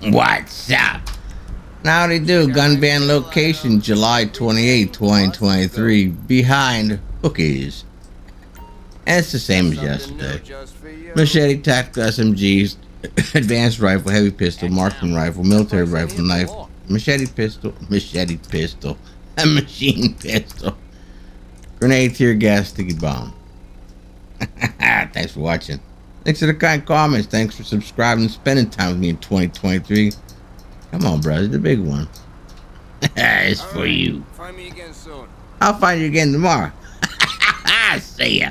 What's up? Now they do. Gun van location July 28, 2023. Behind Hookies. And it's the same as yesterday. Machete, tactical SMGs, advanced rifle, heavy pistol, marksman rifle, military rifle, knife, machete pistol, machete pistol, a machine pistol, grenade, tear gas, sticky bomb. Thanks for watching. Thanks for the kind comments. Thanks for subscribing and spending time with me in 2023. Come on, brother, the big one. it's for you. Find me again soon. I'll find you again tomorrow. See ya.